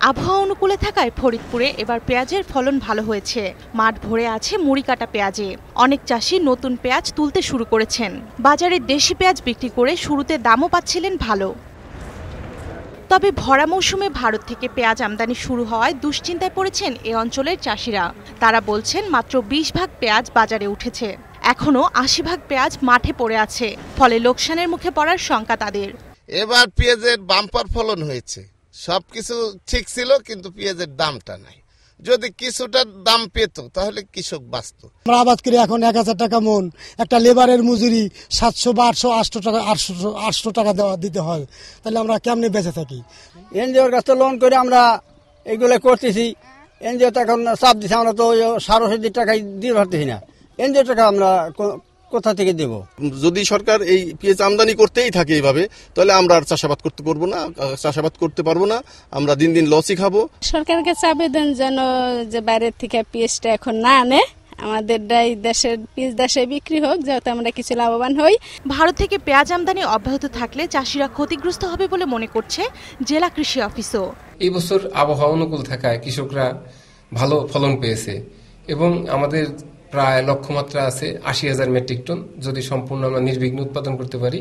আবহাওয়া অনুকূলে থাকায় ফরিদপুরে এবার পেঁয়াজের ফলন ভালো হয়েছে। মাঠ ভরে আছে মুড়ি কাটা পেঁয়াজে। অনেক চাষি নতুন পেঁয়াজ তুলতে শুরু করেছেন। বাজারে দেশি পেঁয়াজ বিক্রি করে শুরুতে দামও পাচ্ছিলেন ভালো। তবে ভরা মৌসুমে ভারত থেকে পেঁয়াজ আমদানি শুরু হওয়ায় দুশ্চিন্তায় পড়েছেন এ অঞ্চলের চাষিরা। তারা বলছেন, মাত্র বিশ ভাগ পেঁয়াজ বাজারে উঠেছে। এখনও আশি ভাগ পেঁয়াজ মাঠে পড়ে আছে। ফলে লোকসানের মুখে পড়ার শঙ্কা তাদের। এবার পেঁয়াজের বাম্পার ফলন হয়েছে। সবকিছু ঠিক ছিল কিন্তু পেঁয়াজের দামটা নাই। যদি কিছুটা দাম পেত তাহলে কৃষক বাঁচত। আমরা আবাদ করি এখন এক হাজার টাকা মন। একটা লেবারের মজুরি সাতশো বা আটশো আটশো টাকা আটশো আটশো টাকা দেওয়া দিতে হয়। তাহলে আমরা কেমনে বেঁচে থাকি? এনজিওর কাছে লোন করে আমরা এগুলো করতেছি। এনজিও তো এখন চাপ দিচ্ছে আমরা তো ওই সাড়ে সাত টাকায় দিয়ে পারতেছি না। এনজিও টাকা আমরা কোথা থেকে দেবো? যদি সরকার এই পেঁয়াজ আমদানি করতেই থাকে এইভাবে তাহলে আমরা আর চাষাবাদ করতে পারব না চাষাবাদ করতে পারব না আমরা দিন দিন লসই খাব। সরকারের কাছে আবেদন যেন যে বাইরের থেকে পিএসটা এখন না আনে আমাদের এই দেশের পিস দেশে বিক্রি হোক যাতে আমরা কিছু লাভবান হই। ভারত থেকে পেঁয়াজ আমদানি অব্যাহত থাকলে চাষিরা ক্ষতিগ্রস্ত হবে বলে মনে করছে জেলা কৃষি অফিসও। এই বছর আবহাওয়া অনুকূল থাকায় কৃষকরা ভালো ফলন পেয়েছে এবং আমাদের প্রায় লক্ষ্যমাত্রা আছে আশি হাজার মেট্রিক টন। যদি সম্পূর্ণ আমরা নির্বিঘ্ন উৎপাদন করতে পারি,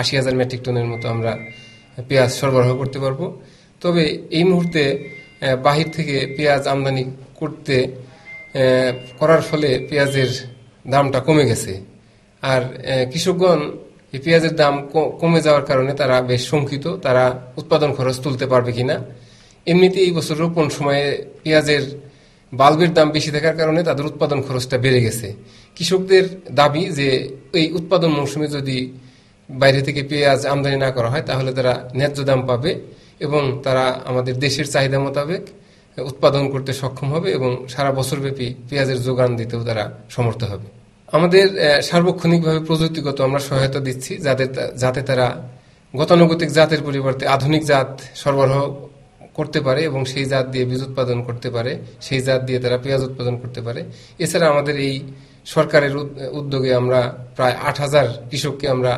আশি হাজার মেট্রিক টনের মতো আমরা পেঁয়াজ সরবরাহ করতে পারব। তবে এই মুহূর্তে বাহির থেকে পেঁয়াজ আমদানি করতে করার ফলে পেঁয়াজের দামটা কমে গেছে। আর কৃষকগণ এই পেঁয়াজের দাম কমে যাওয়ার কারণে তারা বেশ শঙ্কিত, তারা উৎপাদন খরচ তুলতে পারবে কিনা। এমনিতে এই বছর রোপণ সময়ে পেঁয়াজের বাল্বের দাম বেশি থাকার কারণে তাদের উৎপাদন খরচটা বেড়ে গেছে। কৃষকদের দাবি যে, এই উৎপাদন মৌসুমে যদি বাইরে থেকে পেঁয়াজ আমদানি না করা হয়, তাহলে তারা ন্যায্য দাম পাবে এবং তারা আমাদের দেশের চাহিদা মোতাবেক উৎপাদন করতে সক্ষম হবে এবং সারা বছরব্যাপী পেঁয়াজের যোগান দিতেও তারা সমর্থ হবে। আমাদের সার্বক্ষণিকভাবে প্রযুক্তিগত আমরা সহায়তা দিচ্ছি যাতে যাতে তারা গতানুগতিক জাতের পরিবর্তে আধুনিক জাত সরবরাহ করতে পারে এবং সেই জাত দিয়ে বীজ উৎপাদন করতে পারে, সেই জাত দিয়ে তারা পেঁয়াজ উৎপাদন করতে পারে। এছাড়া আমাদের এই সরকারের উদ্যোগে আমরা প্রায় আট হাজার কৃষককে আমরা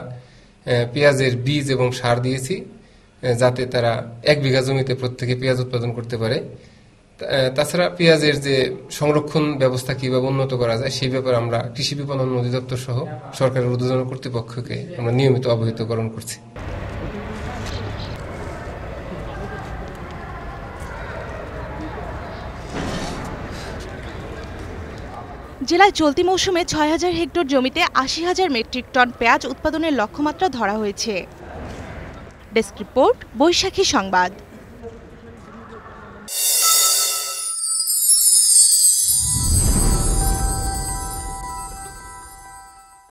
পেঁয়াজের বীজ এবং সার দিয়েছি যাতে তারা এক বিঘা জমিতে প্রত্যেকে পেঁয়াজ উৎপাদন করতে পারে। তাছাড়া পেঁয়াজের যে সংরক্ষণ ব্যবস্থা কীভাবে উন্নত করা যায়, সেই ব্যাপারে আমরা কৃষি বিপণন অধিদপ্তর সহ সরকারের উদ্বোধন কর্তৃপক্ষকে আমরা নিয়মিত অবহিতকরণ করছি। জেলায় চলতি মৌসুমে ছয় হাজার হেক্টর জমিতে আশি হাজার মেট্রিক টন পেঁয়াজ উৎপাদনের লক্ষ্যমাত্রা ধরা হয়েছে। ডেস্ক রিপোর্ট, বৈশাখী সংবাদ।